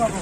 బాబు